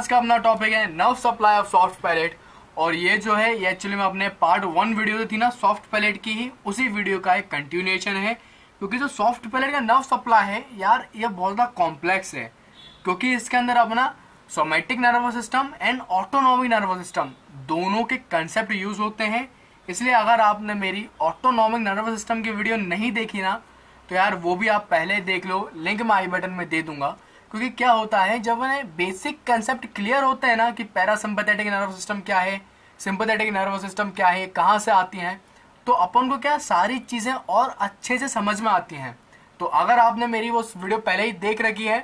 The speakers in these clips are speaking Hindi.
आज का अपना टॉपिक है nerve supply of soft palate और ये जो है, ये एक्चुअली में अपने पार्ट वन वीडियो थी ना सॉफ्ट पैलेट की ही, उसी वीडियो का एक कंटिन्यूएशन है। क्योंकि जो सॉफ्ट पैलेट का नर्व सप्लाई है, यार, ये बहुत ज़्यादा कॉम्प्लेक्स है। क्योंकि इसके अंदर अपना somatic nervous system and autonomic nervous system दोनों के कंसेप्ट यूज़ होते हैं। इसलिए अगर आपने मेरी ऑटोनॉमिक नर्वस सिस्टम की वीडियो नहीं देखी ना तो यार, वो भी आप पहले देख लो। लिंक मैं आई बटन में दे दूँगा। क्योंकि क्या होता है, जब उन्हें बेसिक कंसेप्ट क्लियर होते हैं ना कि पैरासिम्पथेटिक नर्वस सिस्टम क्या है सिंपथेटिक नर्वस सिस्टम क्या है, कहाँ से आती हैं तो अपन को क्या सारी चीज़ें और अच्छे से समझ में आती हैं। तो अगर आपने मेरी वो वीडियो पहले ही देख रखी है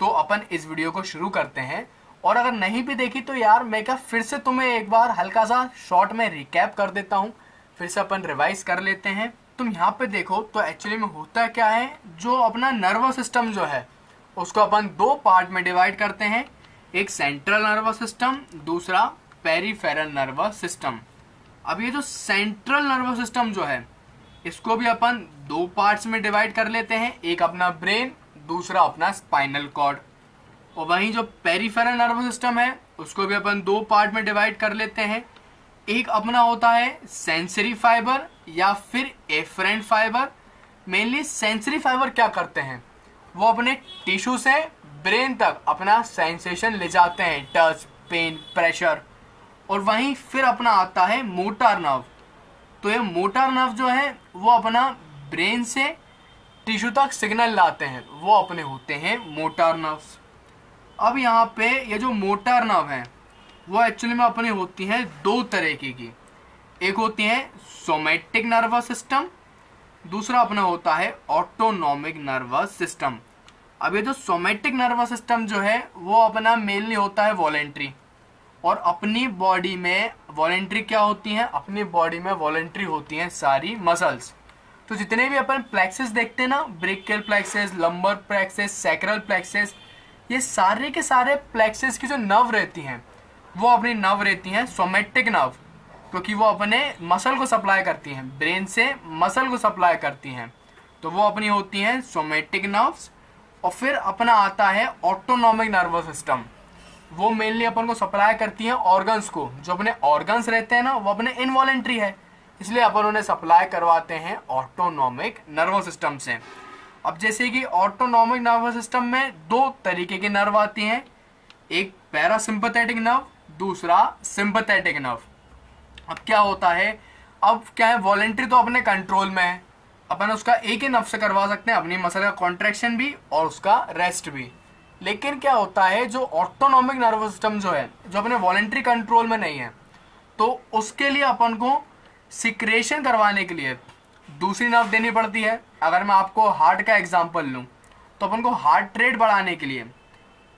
तो अपन इस वीडियो को शुरू करते हैं। और अगर नहीं भी देखी तो यार मैं क्या फिर से तुम्हें एक बार हल्का सा शॉर्ट में रिकैप कर देता हूँ, फिर से अपन रिवाइज कर लेते हैं। तुम यहाँ पे देखो तो एक्चुअली में होता क्या है, जो अपना नर्वस सिस्टम जो है उसको अपन दो पार्ट में डिवाइड करते हैं। एक सेंट्रल नर्वस सिस्टम दूसरा पेरीफेरल नर्वस सिस्टम अब ये जो सेंट्रल नर्वस सिस्टम जो है, इसको भी अपन दो पार्ट्स में डिवाइड कर लेते हैं। एक अपना ब्रेन दूसरा अपना स्पाइनल कॉर्ड और वहीं जो पेरीफेरल नर्वस सिस्टम है, उसको भी अपन दो पार्ट में डिवाइड कर लेते हैं। एक अपना होता है सेंसरी फाइबर या फिर efferent fibre mainly sensory fibre क्या करते हैं? वो अपने टिश्यू से ब्रेन तक अपना सेंसेशन ले जाते हैं, टच, पेन, प्रेशर। और वहीं फिर अपना आता है मोटर नर्व। तो ये मोटर नर्व जो है, वो अपना ब्रेन से टिश्यू तक सिग्नल लाते हैं। वो अपने होते हैं मोटर नर्व्स। अब यहाँ पे ये जो मोटर नर्व है, वो एक्चुअली में अपनी होती हैं दो तरीके की। एक होती है सोमेटिक नर्वस सिस्टम दूसरा अपना होता है ऑटोनॉमिक नर्वस सिस्टम अब ये जो सोमेटिक नर्वस सिस्टम जो है, वो अपना मेनली होता है वॉलेंट्री और अपनी बॉडी में वॉलेंट्री क्या होती हैं? अपनी बॉडी में वॉलेंट्री होती हैं सारी मसल्स तो जितने भी अपन प्लेक्सेस देखते हैं ना brachial plexuses lumbar plexuses sacral plexuses ये सारे के सारे प्लेक्सेस की जो नर्व रहती हैं, वो अपनी नर्व रहती हैं सोमेटिक नर्व क्योंकि वो अपने मसल को सप्लाई करती हैं ब्रेन से मसल को सप्लाई करती हैं। तो वो अपनी होती हैं सोमेटिक नर्व्स और फिर अपना आता है ऑटोनॉमिक नर्वस सिस्टम वो मेनली अपन को सप्लाई करती हैं ऑर्गन्स को। जो अपने ऑर्गन्स रहते हैं ना, वो अपने इनवॉलेंट्री है। इसलिए अपन उन्हें सप्लाई करवाते हैं ऑटोनॉमिक नर्वस सिस्टम से। अब जैसे कि ऑटोनॉमिक नर्वस सिस्टम में दो तरीके की नर्व आती हैं। एक पैरासिम्पथेटिक नर्व दूसरा सिंपथेटिक नर्व अब क्या होता है? अब क्या है? वॉलेंट्री तो अपने कंट्रोल में है। अपन उसका एक ही नफ से करवा सकते हैं, अपनी मसल का कॉन्ट्रेक्शन भी और उसका रेस्ट भी। लेकिन क्या होता है, जो ऑटोनॉमिक नर्वस सिस्टम जो है, जो अपने वॉलेंट्री कंट्रोल में नहीं है तो उसके लिए अपन को सिक्रेशन करवाने के लिए दूसरी नर्व देनी पड़ती है। अगर मैं आपको हार्ट का एग्ज़ाम्पल लूँ तो अपन को हार्ट रेट बढ़ाने के लिए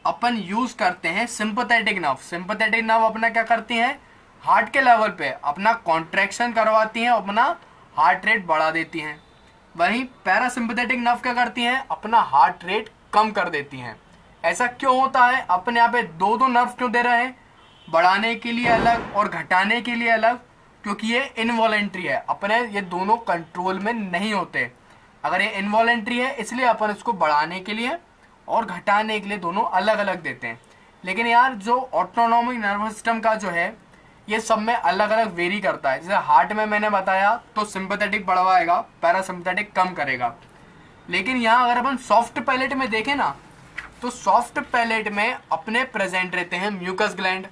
अपन यूज़ करते हैं सिंपथेटिक नर्व सिंपथेटिक नर्व अपना क्या करती हैं? हार्ट के लेवल पे अपना कॉन्ट्रैक्शन करवाती हैं, अपना हार्ट रेट बढ़ा देती हैं। वहीं पैरासिम्पथेटिक नर्व क्या करती हैं, अपना हार्ट रेट कम कर देती हैं। ऐसा क्यों होता है? अपने यहाँ पे दो दो नर्व क्यों दे रहे हैं? बढ़ाने के लिए अलग और घटाने के लिए अलग, क्योंकि ये इनवॉलेंट्री है। अपने ये दोनों कंट्रोल में नहीं होते। अगर ये इनवॉलेंट्री है, इसलिए अपन इसको बढ़ाने के लिए और घटाने के लिए दोनों अलग अलग देते हैं। लेकिन यार, जो ऑटोनॉमिक नर्वस सिस्टम का जो है ये सब में अलग अलग वेरी करता है। जैसे हार्ट में मैंने बताया तो सिंपथेटिक बढ़वाएगा पैरासिम्पथेटिक कम करेगा। लेकिन यहाँ अगर अपन सॉफ्ट पैलेट में देखें ना तो सॉफ्ट पैलेट में अपने प्रेजेंट रहते हैं म्यूकस ग्लैंड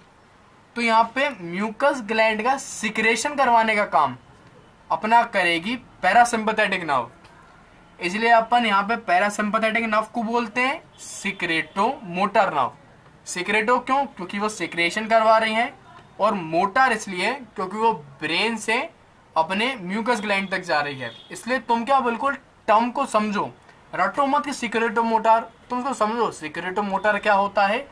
तो यहाँ पे म्यूकस ग्लैंड का सिक्रेशन करवाने का काम अपना करेगी पैरासिम्पथेटिक नर्व इसलिए अपन यहाँ पे पैरासिम्पथेटिक नर्व को बोलते हैं सिक्रेटो मोटर नर्व सिक्रेटो क्यों? क्योंकि वो सिक्रेशन करवा रही हैं। और मोटर इसलिए क्योंकि वो ब्रेन से अपने म्यूकस ग्लैंड तक जा रही है। इसलिए तुम क्या बिल्कुल टर्म को समझो। रटो मत कि सिक्रेटो मोटर। तुम उसको समझो सिक्रेटो मोटर क्या होता है?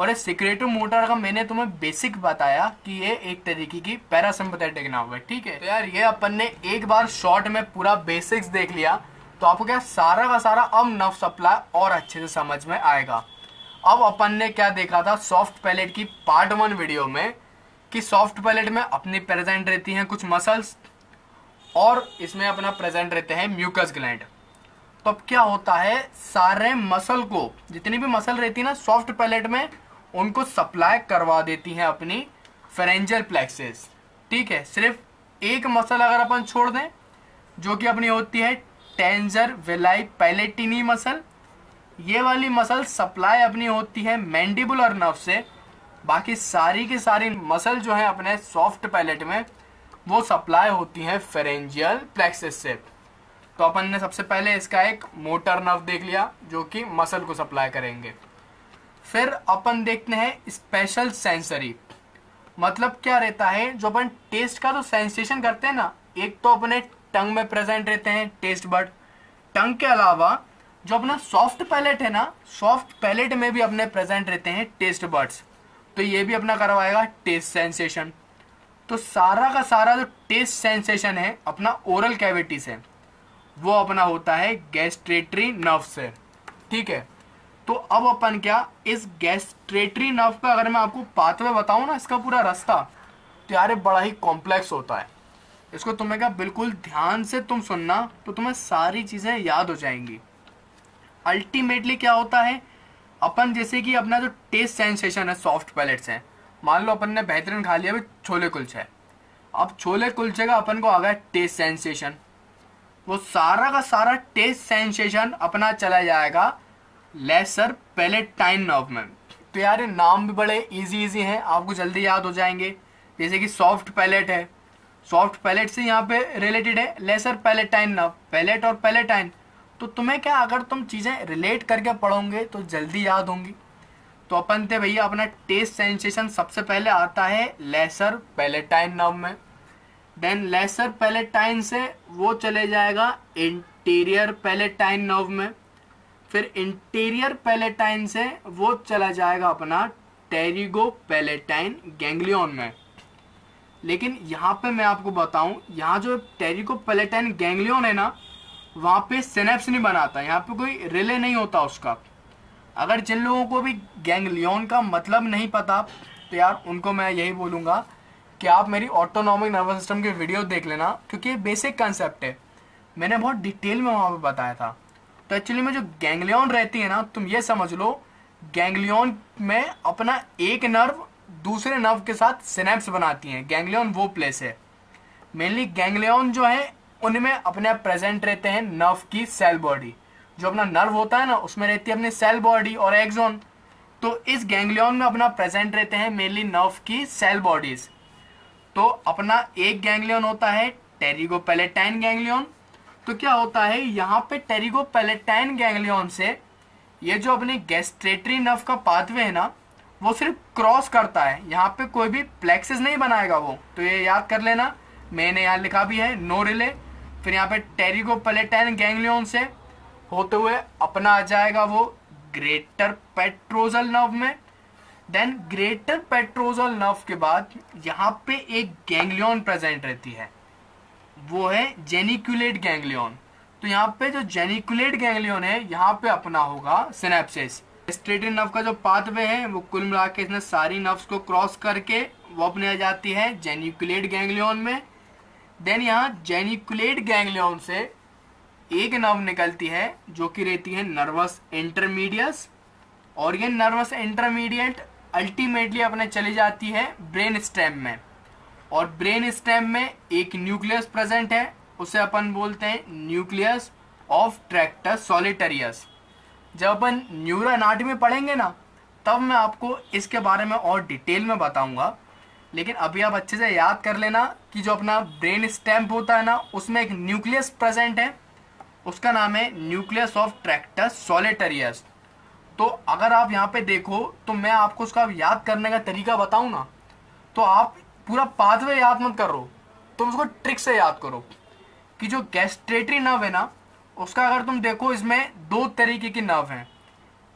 और सिक्रेटो मोटर का मैंने तुम्हें बेसिक बताया कि ये एक तरीके की पैरासिम्पथेटिक नाव है, ठीक है? तो यार ये अपन ने एक बार शॉर्ट में पूरा बेसिक्स देख लिया तो आपको क्या सारा का सारा अब नव सप्लाई और अच्छे से समझ में आएगा। अब अपन ने क्या देखा था सॉफ्ट पैलेट की पार्ट वन वीडियो में कि सॉफ्ट पैलेट में अपनी प्रेजेंट रहती हैं कुछ मसल्स और इसमें अपना प्रेजेंट रहते हैं म्यूकस ग्लैंड तो अब क्या होता है, सारे मसल को, जितनी भी मसल रहती है ना सॉफ्ट पैलेट में, उनको सप्लाई करवा देती हैं अपनी फेरेंजल प्लेक्सेस ठीक है, सिर्फ़ एक मसल अगर अपन छोड़ दें, जो कि अपनी होती है टेंजर विलाई पैलेटिनी मसल ये वाली मसल सप्लाई अपनी होती है मैंडिबुलर नर्व से बाकी सारी की सारी मसल जो है अपने सॉफ्ट पैलेट में, वो सप्लाई होती है फेरेंजियल प्लेक्सिस से। तो अपन ने सबसे पहले इसका एक मोटर नर्व देख लिया, जो कि मसल को सप्लाई करेंगे। फिर अपन देखते हैं स्पेशल सेंसरी मतलब क्या रहता है, जो अपन टेस्ट का तो सेंसेशन करते हैं ना, एक तो अपने टंग में प्रेजेंट रहते हैं टेस्ट बर्ड टंग के अलावा, जो अपना सॉफ्ट पैलेट है ना सॉफ्ट पैलेट में भी अपने प्रेजेंट रहते हैं टेस्ट बर्ड्स तो ये भी अपना करवाएगा टेस्ट सेंसेशन तो सारा का सारा जो टेस्ट सेंसेशन है, अपना ओरल कैविटी से वो अपना होता है गैस्ट्रेटरी नर्व से। ठीक है? तो अब अपन क्या, इस गैस्ट्रेटरी नर्व का अगर मैं आपको पाथवे बताऊँ ना, इसका पूरा रास्ता तो यार बड़ा ही कॉम्प्लेक्स होता है। इसको तुम्हें क्या, बिल्कुल ध्यान से तुम सुनना तो तुम्हें सारी चीज़ें याद हो जाएँगी। अल्टीमेटली क्या होता है अपन जैसे कि अपना जो टेस्ट सेंसेशन है सॉफ्ट पैलेट्स हैं। मान लो अपन ने बेहतरीन खा लिया छोले कुलचे। अब छोले कुलचे का अपन को आ गया टेस्ट सेंसेशन वो सारा का सारा टेस्ट सेंसेशन अपना चला जाएगा लेसर पैलेटाइन नर्व में। तो यार नाम भी बड़े इजी इजी हैं, आपको जल्दी याद हो जाएँगे। जैसे कि सॉफ्ट पैलेट है। सॉफ्ट पैलेट से यहाँ पे रिलेटेड है लेसर पैलेटाइन नर्व पैलेट और पैलेटाइन तो तुम्हें क्या, अगर तुम चीज़ें रिलेट करके पढ़ोगे तो जल्दी याद होंगी। तो अपन थे भैया, अपना टेस्ट सेंसेशन सबसे पहले आता है लेसर पैलेटाइन नर्व में। देन लेसर पैलेटाइन से वो चले जाएगा इंटीरियर पैलेटाइन नर्व में। फिर इंटीरियर पैलेटाइन से वो चला जाएगा अपना टेरिगो पैलेटाइन गैंग्लियन में। लेकिन यहाँ पे मैं आपको बताऊँ, यहाँ जो टेरिगो पैलेटाइन गैंग्लियन है ना वहाँ पे सिनेप्स नहीं बनाता, यहाँ पे कोई रिले नहीं होता उसका। अगर जिन लोगों को भी गैंगलियन का मतलब नहीं पता तो यार उनको मैं यही बोलूँगा कि आप मेरी ऑटोनॉमिक नर्वस सिस्टम की वीडियो देख लेना, क्योंकि ये बेसिक कंसेप्ट है। मैंने बहुत डिटेल में वहाँ पर बताया था। तो एक्चुअली में जो गैंगलियन रहती है ना, तुम ये समझ लो गैंगलियन में अपना एक नर्व दूसरे नर्व के साथ सिनेप्स बनाती हैं। गैंगलियन वो प्लेस है। मेनली गैंगलियन जो है उनमें अपने आप प्रेजेंट रहते हैं नर्व की सेल बॉडी जो अपना नर्व होता है ना, उसमें रहती है अपनी सेल बॉडी और एक्सोन तो इस गैंग्लियन में अपना प्रेजेंट रहते हैं मेनली नर्व की सेल बॉडीज तो अपना एक गैंग्लियन होता है टेरिगो पेलेटाइन गैंग्लियन तो क्या होता है, यहाँ पे टेरिगो पेलेटाइन गैंग्लियन से ये जो अपने गैस्ट्रेटरी नर्व का पाथवे है ना, वो सिर्फ़ क्रॉस करता है। यहाँ पे कोई भी प्लेक्सिस नहीं बनाएगा वो। तो ये याद कर लेना, मैंने यहाँ लिखा भी है नो रिले फिर यहाँ पे टेरिगो पेलेटाइन गैंग्लियन से होते हुए अपना आ जाएगा वो ग्रेटर पेट्रोजल नर्व में। देन ग्रेटर पेट्रोजल नर्व के बाद यहाँ पे एक गैंग्लियन प्रेजेंट रहती है। वो है जेनिकुलेट गैंग्लियन। तो यहाँ पे जो जेनिकुलेट गैंग्लियन है, यहाँ पे अपना होगा सिनेप्सिस स्ट्रेटिन नर्व का जो पाथवे है, वो कुल मिला के इसने सारी नर्व्स को क्रॉस करके वो अपने आ जाती है जेनिकुलेट गैंग्लियन में। देन यहाँ जेनिकुलेट गैंग्लियन से एक नर्व निकलती है, जो कि रहती है नर्वस इंटरमीडियस और ये नर्वस इंटरमीडिएट अल्टीमेटली अपने चली जाती है ब्रेन स्टेम में। और ब्रेन स्टेम में एक न्यूक्लियस प्रेजेंट है, उसे अपन बोलते हैं न्यूक्लियस ऑफ़ ट्रैक्टर सॉलिटरियस जब अपन न्यूरो में पढ़ेंगे ना, तब मैं आपको इसके बारे में और डिटेल में बताऊँगा। लेकिन अभी आप अच्छे से याद कर लेना कि जो अपना ब्रेन स्टैम्प होता है ना, उसमें एक न्यूक्लियस प्रेजेंट है। उसका नाम है न्यूक्लियस ऑफ़ ट्रैक्टर सोलेटरियस। तो अगर आप यहाँ पे देखो तो मैं आपको उसका याद करने का तरीका बताऊँ ना तो आप पूरा पाथवे याद मत करो। तुम उसको ट्रिक से याद करो कि जो गैस्ट्रेटरी नर्व है ना, उसका अगर तुम देखो, इसमें दो तरीके की नर्व हैं।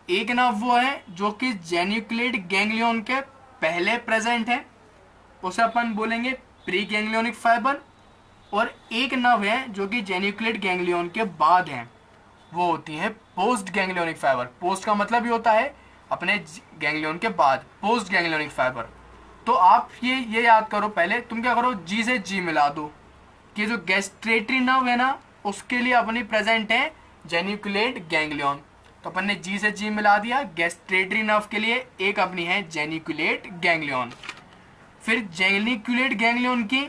एक नर्व वो है, जो कि जेन्यूक्लेट गैंग्लियन के पहले प्रेजेंट है उसे अपन बोलेंगे प्री गैंग्लियोनिक फाइबर और एक नव है जो कि जेन्यूक्लेट गैंग्लियन के बाद है। वो होती है पोस्ट गैंग्लियोनिक फाइबर पोस्ट का मतलब ही होता है अपने गैंग्लियन के बाद पोस्ट गैंग्लियोनिक फाइबर तो आप ये ये याद करो पहले, तुम क्या करो? जी से जी मिला दो। कि जो गैस्ट्रेटरी नर्व है ना, उसके लिए अपनी प्रेजेंट है जेन्यूक्लेट गैंग्लियन तो अपन ने जी से जी मिला दिया। गैस्ट्रेटरी नर्व के लिए एक अपनी है जेनिकुलेट गैंग्लियन फिर जेनिकुलेट गैंग्लियन की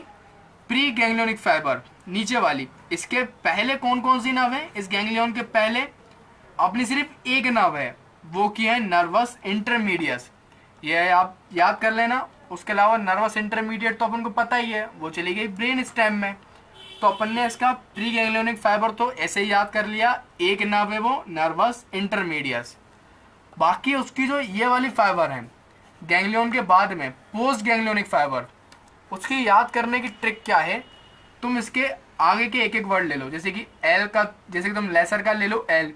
प्री गैंग्लियोनिक फाइबर, नीचे वाली। इसके पहले कौन कौन सी नर्व है? इस गैंग्लियन के पहले अपनी सिर्फ़ एक नर्व है, वो की है नर्वस इंटरमीडियस। ये आप याद कर लेना, उसके अलावा नर्वस इंटरमीडिएट तो अपन को पता ही है, वो चली गई ब्रेन स्टेम में। तो अपन ने इसका प्री गैंग्लियोनिक फाइबर तो ऐसे ही याद कर लिया, एक नर्व है वो नर्वस इंटरमीडियस। बाकी उसकी जो ये वाली फाइबर है गैंग्लियन के बाद में पोस्ट गैंग्लियोनिक फाइबर उसकी याद करने की ट्रिक क्या है? तुम इसके आगे के एक एक वर्ड ले लो, जैसे कि एल का, जैसे कि तुम लेसर का ले लो एल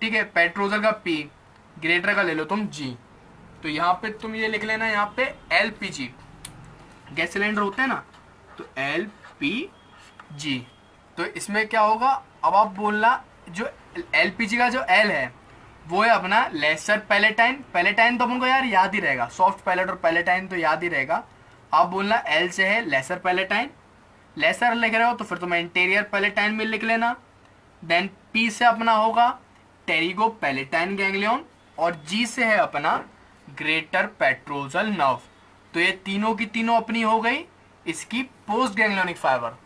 ठीक है? पेट्रोजल का पी ग्रेटर का ले लो तुम जी तो यहाँ पे तुम ये लिख लेना, यहाँ पे L P G gas cylinder होते हैं ना तो एल पी जी तो इसमें क्या होगा? अब आप बोलना, जो एल पी जी का जो एल है वो है अपना लेसर पैलेटाइन पैलेटाइन तो अपन को यार याद ही रहेगा. सॉफ्ट पैलेट और पैलेटाइन तो याद ही रहेगा. आप बोलना एल से है लेसर पैलेटाइन लेसर लिख रहे हो तो फिर तुम्हें इंटीरियर पैलेटाइन में लिख लेना. देन पी से अपना होगा टेरिगो पैलेटाइन गैंग्लियन और जी से है अपना ग्रेटर पेट्रोजल नर्व तो ये तीनों की तीनों अपनी हो गई. इसकी पोस्ट गैंग्लियोनिक फाइबर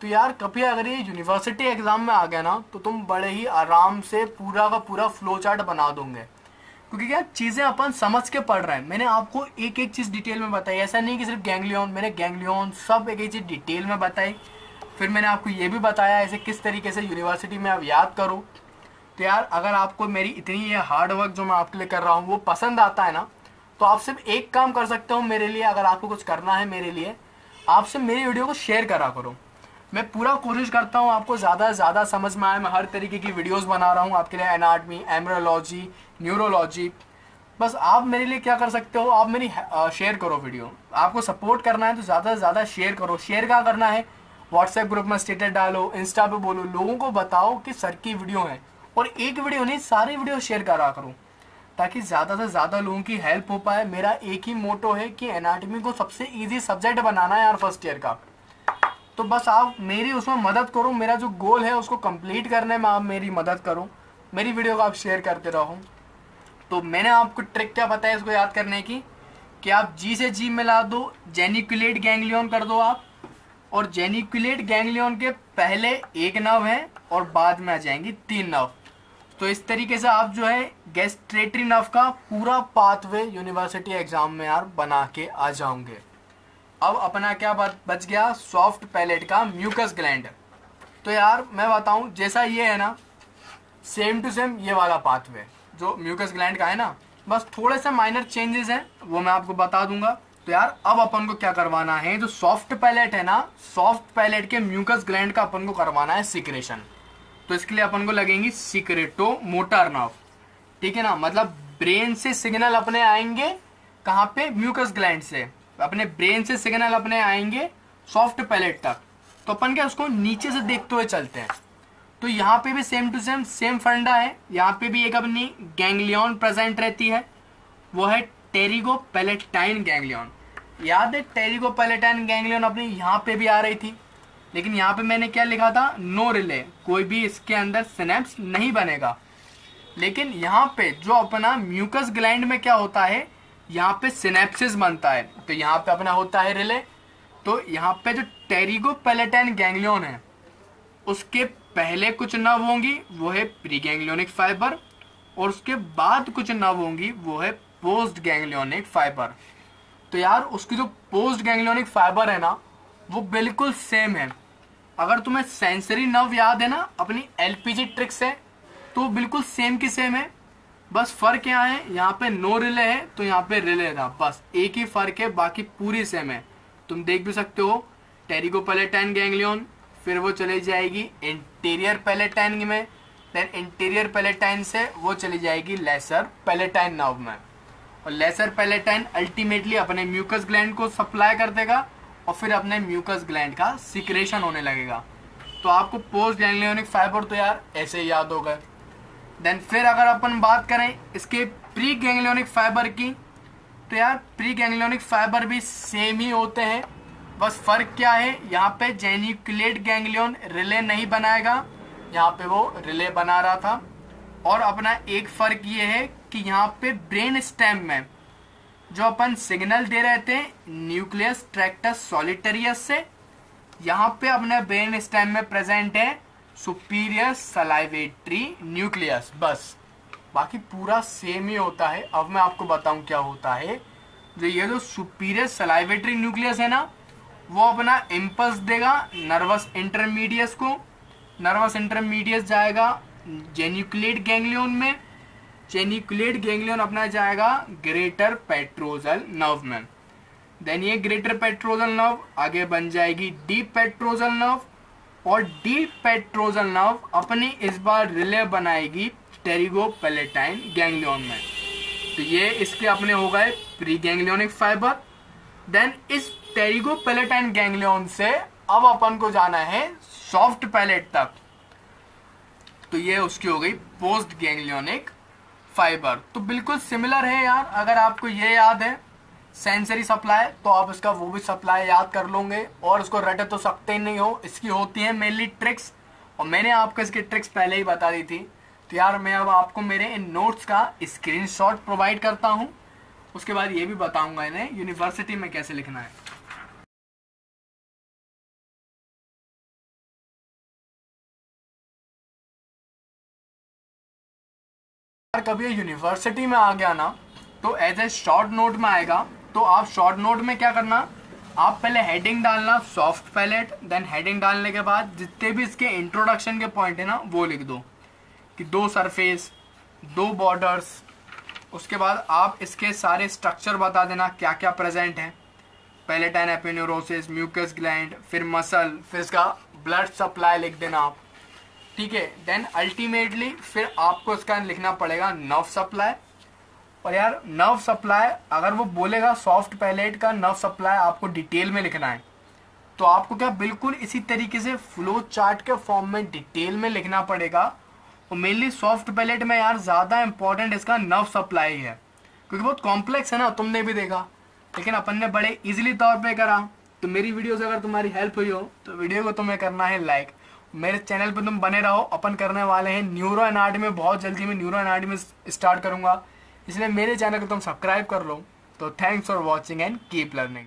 तो यार कभी अगर ये यूनिवर्सिटी एग्ज़ाम में आ गया ना तो तुम बड़े ही आराम से पूरा का पूरा फ्लो चार्ट बना दोगे। क्योंकि क्या, चीज़ें अपन समझ के पढ़ रहे हैं। मैंने आपको एक एक चीज़ डिटेल में बताई। ऐसा नहीं कि सिर्फ़ गैंग्लियन मैंने गैंग्लियन सब एक एक चीज़ डिटेल में बताई। फिर मैंने आपको ये भी बताया, ऐसे किस तरीके से यूनिवर्सिटी में आप याद करो। तो यार, अगर आपको मेरी इतनी ये हार्ड वर्क जो मैं आपके लिए कर रहा हूँ, वो पसंद आता है ना तो आप सिर्फ़ एक काम कर सकते हो मेरे लिए। अगर आपको कुछ करना है मेरे लिए, आप सिर्फ़ मेरी वीडियो को शेयर करा करो। मैं पूरा कोशिश करता हूँ आपको ज़्यादा से ज़्यादा समझ में आए। मैं हर तरीके की वीडियोस बना रहा हूँ आपके लिए एनाटमी एमरोलॉजी न्यूरोलॉजी बस आप मेरे लिए क्या कर सकते हो? आप मेरी शेयर करो वीडियो आपको सपोर्ट करना है तो ज़्यादा से ज़्यादा शेयर करो। शेयर क्या करना है? व्हाट्सएप ग्रुप में स्टेटस डालो इंस्टा पे बोलो, लोगों को बताओ कि सर की वीडियो है। और एक वीडियो नहीं, सारी वीडियो शेयर करा करो, ताकि ज़्यादा से ज़्यादा लोगों की हेल्प हो पाए। मेरा एक ही मोटो है कि एनाटमी को सबसे ईजी सब्जेक्ट बनाना है यार फ़र्स्ट ईयर का। तो बस आप मेरी उसमें मदद करो, मेरा जो गोल है उसको कंप्लीट करने में आप मेरी मदद करो। मेरी वीडियो को आप शेयर करते रहो। तो मैंने आपको ट्रिक क्या बताया इसको याद करने की? कि आप जी से जी मिला दो जेनिकुलेट गैंग्लियन कर दो आप, और जेनिकुलेट गैंगलियन के पहले एक नव है और बाद में आ जाएँगी तीन नव तो इस तरीके से आप जो है गैस्ट्रेटरी नव का पूरा पाथवे यूनिवर्सिटी एग्ज़ाम में यार बना के आ जाओगे। अब अपना क्या बच गया? सॉफ्ट पैलेट का म्यूकस ग्लैंड तो यार, मैं बताऊँ, जैसा ये है ना सेम टू सेम ये वाला पाथवे जो म्यूकस ग्लैंड का है ना, बस थोड़े से माइनर चेंजेस हैं, वो मैं आपको बता दूँगा। तो यार, अब अपन को क्या करवाना है, जो सॉफ्ट पैलेट है ना सॉफ्ट पैलेट के म्यूकस ग्लैंड का अपन को करवाना है सिक्रेशन तो इसके लिए अपन को लगेंगी सिक्रेटो मोटर नर्व ठीक है ना? मतलब ब्रेन से सिग्नल अपने आएँगे, कहाँ पे? म्यूकस ग्लैंड से. अपने ब्रेन से सिग्नल अपने आएँगे सॉफ्ट पैलेट तक। तो अपन क्या उसको नीचे से देखते हुए चलते हैं। तो यहाँ पे भी सेम टू सेम सेम फंडा है। यहाँ पे भी एक अपनी गैंगलियन प्रेजेंट रहती है। वो है टेरिगो पैलेटाइन गैंगलियन याद है टेरिगो पैलेटाइन गैंगलियन अपनी यहाँ पे भी आ रही थी। लेकिन यहाँ पे मैंने क्या लिखा था? नो रिले कोई भी इसके अंदर सिनेप्स नहीं बनेगा। लेकिन यहाँ पे जो अपना म्यूकस ग्लैंड में क्या होता है? यहाँ पे सिनेप्सिस बनता है। तो यहाँ पे अपना होता है रिले तो यहाँ पे जो टेरिगो पेलेटाइन गैंग्लियन है, उसके पहले कुछ नव होंगी, वो है प्री गैंग्लियोनिक फाइबर और उसके बाद कुछ नव होंगी, वो है पोस्ट गैंग्लियोनिक फाइबर तो यार, उसकी जो पोस्ट गैंग्लियोनिक फाइबर है ना, वो बिल्कुल सेम है। अगर तुम्हें सेंसरी नव याद है ना, अपनी एलपीजी ट्रिक से तो बिल्कुल सेम की सेम है। बस फ़र्क क्या है, यहाँ पे नो रिले है तो यहाँ पे रिले था बस एक ही फ़र्क है, बाकी पूरी सेम है। तुम देख भी सकते हो टेरिको पेलेटाइन गैंग्लियन फिर वो चली जाएगी इंटीरियर पेलेटाइन में देन इंटीरियर पेलेटाइन से वो चली जाएगी लेसर पेलेटाइन नर्व में। और लेसर पेलेटाइन अल्टीमेटली अपने म्यूकस ग्लैंड को सप्लाई कर देगा, और फिर अपने म्यूकस ग्लैंड का सिक्रेशन होने लगेगा। तो आपको पोस्ट गैंग्लियोनिक फाइबर तो यार, ऐसे याद हो गए देन फिर अगर अपन बात करें इसके प्री गैंग्लियोनिक फाइबर की तो यार प्री गैंग्लियोनिक फाइबर भी सेम ही होते हैं। बस फ़र्क क्या है? यहाँ पे जेनिकुलेट गैंग्लियन रिले नहीं बनाएगा। यहाँ पे वो रिले बना रहा था। और अपना एक फ़र्क ये है कि यहाँ पे ब्रेन स्टेम में जो अपन सिग्नल दे रहे थे न्यूक्लियस ट्रैक्टस सॉलिटेरियस से, यहाँ पे अपने ब्रेन स्टेम में प्रेजेंट है। सुपीरियर सलाइवेटरी न्यूक्लियस, बस। बाकी पूरा सेम ही होता है। अब मैं आपको बताऊँ क्या होता है। जो ये जो सुपीरियर सलाइवेटरी न्यूक्लियस है ना, वो अपना इम्पल्स देगा नर्वस इंटरमीडियस को। नर्वस इंटरमीडियस जाएगा जेन्यूक्लेट गैंग्लियन में। जेन्यूक्लेट गैंग्लियन अपना जाएगा ग्रेटर पेट्रोजल नर्व में। देन ये ग्रेटर पेट्रोजल नर्व आगे बन जाएगी डीप पेट्रोजल नर्व और डी पेट्रोजल नर्व अपनी इस बार रिले बनाएगी टेरिगो पेलेटाइन गैंग्लियन में। तो ये इसके अपने हो गए प्री गैंग्लियोनिक फाइबर देन इस टेरिगो पेलेटाइन गैंग्लियन से अब अपन को जाना है सॉफ्ट पैलेट तक। तो ये उसकी हो गई पोस्ट गैंग्लियोनिक फाइबर तो बिल्कुल सिमिलर है यार, अगर आपको ये याद है। सेंसरी सप्लाई तो आप इसका वो भी सप्लाई याद कर लोगे और उसको रटे तो सकते ही नहीं हो। इसकी होती है मेनली ट्रिक्स और मैंने आपको इसकी ट्रिक्स पहले ही बता दी थी। तो यार, मैं अब आपको मेरे इन नोट्स का स्क्रीनशॉट प्रोवाइड करता हूँ। उसके बाद ये भी बताऊँगा इन्हें यूनिवर्सिटी में कैसे लिखना है। कभी यूनिवर्सिटी में आ गया ना तो एज ए शॉर्ट नोट में आएगा तो आप शॉर्ट नोट में क्या करना, आप पहले हेडिंग डालना सॉफ्ट पैलेट देन हेडिंग डालने के बाद जितने भी इसके इंट्रोडक्शन के पॉइंट है ना, वो लिख दो। कि दो सरफेस दो बॉर्डर्स उसके बाद आप इसके सारे स्ट्रक्चर बता देना क्या क्या प्रेजेंट है। पहले टाइन एपिन्यूरोसिस म्यूकस ग्लैंड फिर मसल फिर इसका ब्लड सप्लाई लिख देना आप। ठीक है देन अल्टीमेटली फिर आपको इसका लिखना पड़ेगा नर्व सप्लाई और यार नर्व सप्लाई अगर वो बोलेगा सॉफ्ट पैलेट का नर्व सप्लाई आपको डिटेल में लिखना है तो आपको क्या बिल्कुल इसी तरीके से फ्लो चार्ट के फॉर्म में डिटेल में लिखना पड़ेगा। और मेनली सॉफ्ट पैलेट में यार, ज़्यादा इंपॉर्टेंट इसका नर्व सप्लाई है क्योंकि बहुत कॉम्प्लेक्स है ना, तुमने भी देखा। लेकिन अपन ने बड़े इजीली तौर पे करा। तो मेरी वीडियो अगर तुम्हारी हेल्प हुई हो तो वीडियो को तुम्हें करना है लाइक मेरे चैनल पे तुम बने रहो, अपन करने वाले हैं न्यूरो एनाटमी में बहुत जल्दी मैं न्यूरो एनाटमी स्टार्ट करूँगा। इसलिए मेरे चैनल को तुम सब्सक्राइब कर लो। तो thanks for watching and keep learning